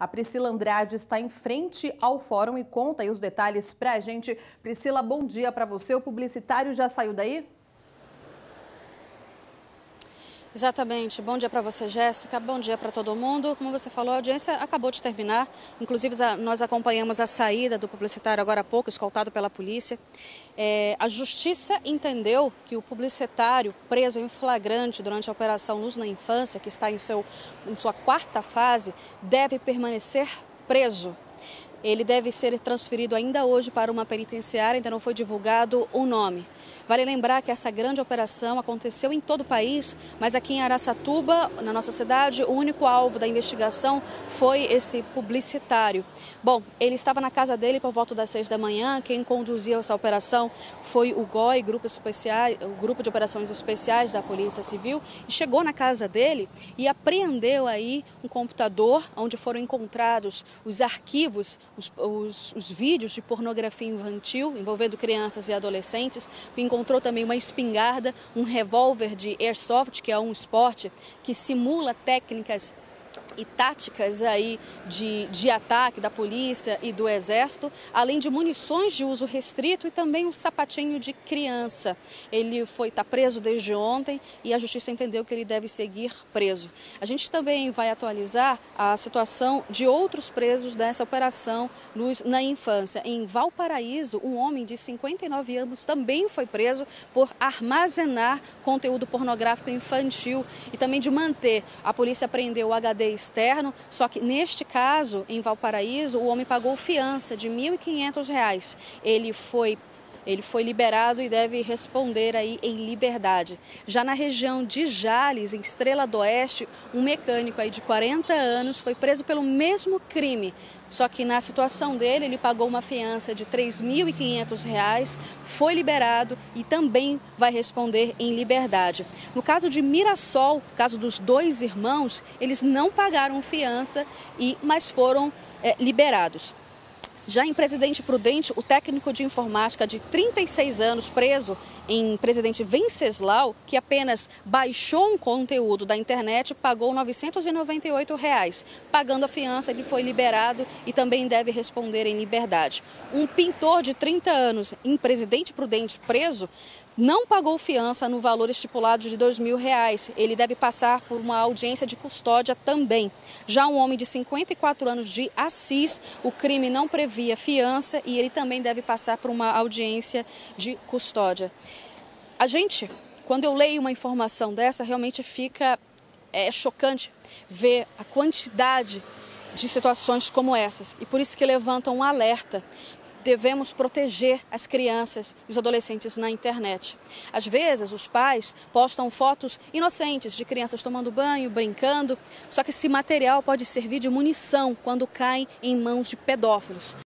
A Priscila Andrade está em frente ao fórum e conta aí os detalhes para a gente. Priscila, bom dia para você. O publicitário já saiu daí? Exatamente. Bom dia para você, Jéssica. Bom dia para todo mundo. Como você falou, a audiência acabou de terminar. Inclusive, nós acompanhamos a saída do publicitário agora há pouco, escoltado pela polícia. É, a justiça entendeu que o publicitário preso em flagrante durante a Operação Luz na Infância, que está em, seu, em sua quarta fase, deve permanecer preso. Ele deve ser transferido ainda hoje para uma penitenciária, ainda não foi divulgado o nome. Vale lembrar que essa grande operação aconteceu em todo o país, mas aqui em Araçatuba, na nossa cidade, o único alvo da investigação foi esse publicitário. Bom, ele estava na casa dele por volta das seis da manhã. Quem conduziu essa operação foi o GOI, Grupo, Especial, o Grupo de Operações Especiais da Polícia Civil, e chegou na casa dele e apreendeu aí um computador onde foram encontrados os arquivos, os, os, os vídeos de pornografia infantil envolvendo crianças e adolescentes. Encontrou também uma espingarda, um revólver de airsoft, que é um esporte que simula técnicas e táticas aí de, de ataque da polícia e do exército, além de munições de uso restrito e também um sapatinho de criança. Ele foi está preso desde ontem e a justiça entendeu que ele deve seguir preso. A gente também vai atualizar a situação de outros presos dessa operação Luz na Infância. Em Valparaíso, um homem de 59 anos também foi preso por armazenar conteúdo pornográfico infantil e também de manter. A polícia prendeu o HD externo, só que neste caso, em Valparaíso, o homem pagou fiança de R$ 1.500. Ele foi ele foi liberado e deve responder aí em liberdade. Já na região de Jales, em Estrela do Oeste, um mecânico aí de 40 anos foi preso pelo mesmo crime. Só que na situação dele, ele pagou uma fiança de R$ 3.500, foi liberado e também vai responder em liberdade. No caso de Mirassol, caso dos dois irmãos, eles não pagaram fiança, e mas foram é, liberados. Já em Presidente Prudente, o técnico de informática de 36 anos preso em Presidente Venceslau, que apenas baixou um conteúdo da internet, pagou 998 reais. Pagando a fiança, ele foi liberado e também deve responder em liberdade. Um pintor de 30 anos em Presidente Prudente preso não pagou fiança no valor estipulado de R$ mil reais. Ele deve passar por uma audiência de custódia também. Já um homem de 54 anos de Assis, o crime não previa fiança e ele também deve passar por uma audiência de custódia. A gente, quando eu leio uma informação dessa, realmente fica é, chocante ver a quantidade de situações como essas. E por isso que levantam um alerta devemos proteger as crianças e os adolescentes na internet. Às vezes, os pais postam fotos inocentes de crianças tomando banho, brincando, só que esse material pode servir de munição quando cai em mãos de pedófilos.